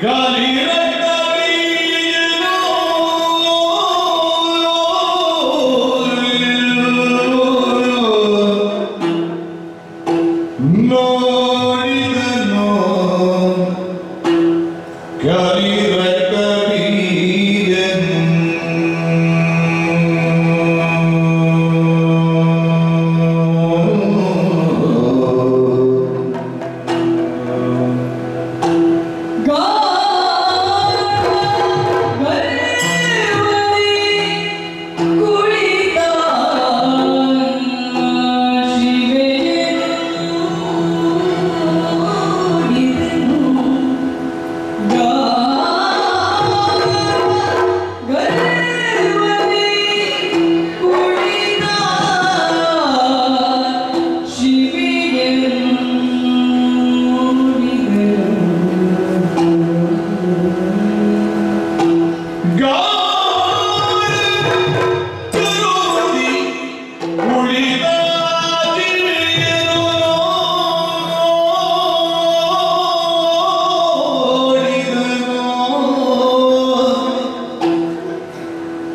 Galira.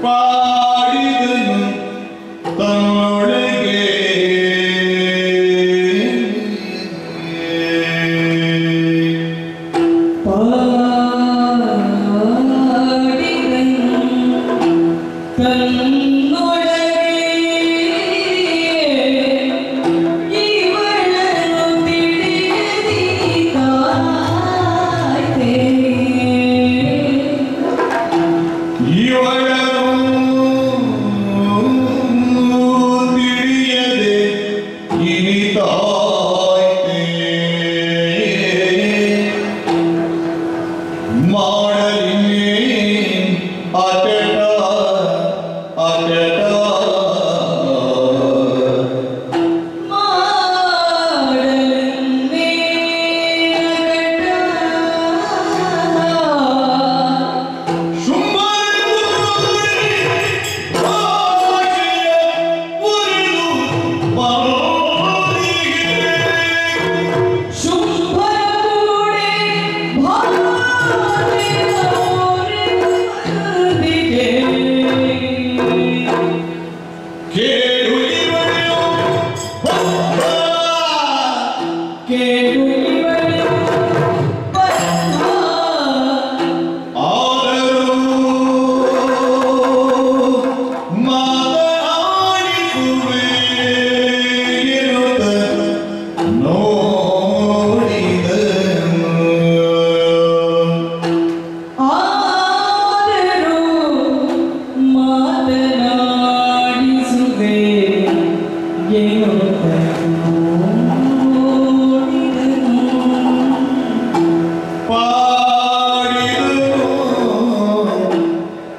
Bye.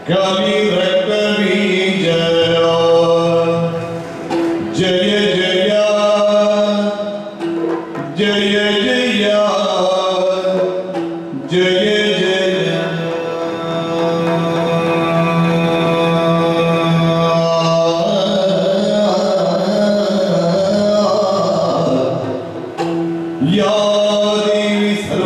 Ya Devi Sarva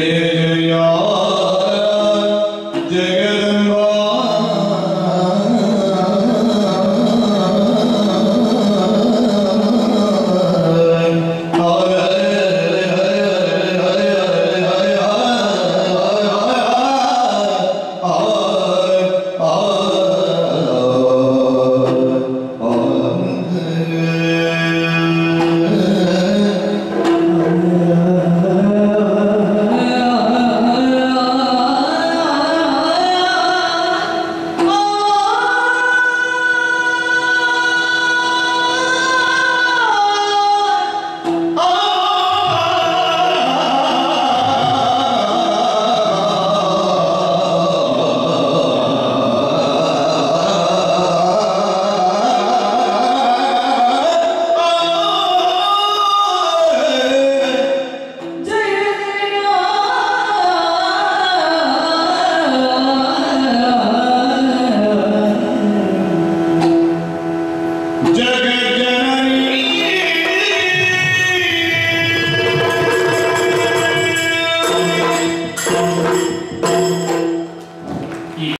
Hallelujah.